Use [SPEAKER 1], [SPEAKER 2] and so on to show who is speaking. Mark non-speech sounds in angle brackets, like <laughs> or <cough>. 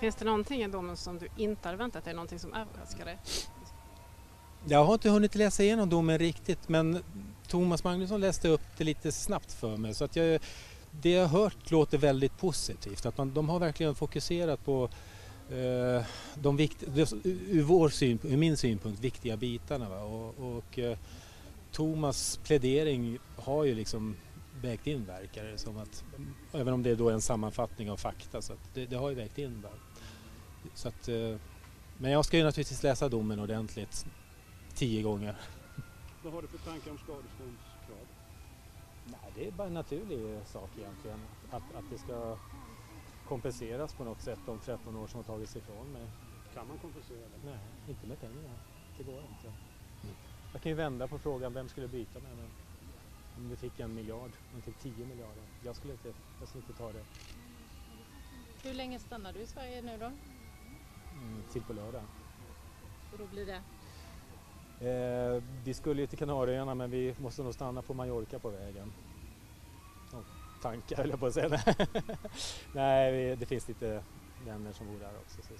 [SPEAKER 1] Finns det någonting i domen som du inte hade väntat dig, någonting som överraskar dig?
[SPEAKER 2] Jag har inte hunnit läsa igenom domen riktigt men Thomas Magnusson läste upp det lite snabbt för mig så att jag, det jag har hört låter väldigt positivt. Att man, de har verkligen fokuserat på eh, de vikt, ur, vår syn, ur min synpunkt viktiga bitarna. Va? Och, och eh, Thomas plädering har ju liksom vägt in verkar det som att även om det är då en sammanfattning av fakta så det, det, har ju vägt in. Va? Så att, eh, men jag ska ju naturligtvis läsa domen ordentligt tio gånger. <laughs>
[SPEAKER 3] Vad har du för tankar om skadeståndskrav?
[SPEAKER 2] Nej, det är bara en naturlig sak egentligen. Att, att det ska kompenseras på något sätt de 13 år som har tagits ifrån mig.
[SPEAKER 3] Kan man kompensera det?
[SPEAKER 2] Nej, inte med pengar. Det går inte. Mm. Jag kan ju vända på frågan, vem skulle byta med mig? Om du fick en miljard, om du fick 10 miljarder. Jag skulle inte, jag skulle inte ta det.
[SPEAKER 4] Hur länge stannar du i Sverige nu då?
[SPEAKER 2] Mm, till på lördag.
[SPEAKER 4] Och då blir det?
[SPEAKER 2] Eh, vi skulle ju till Kanarieöarna men vi måste nog stanna på Mallorca på vägen. Oh, tankar höll jag på att säga. <laughs> Nej, det finns lite vänner som bor där också. Så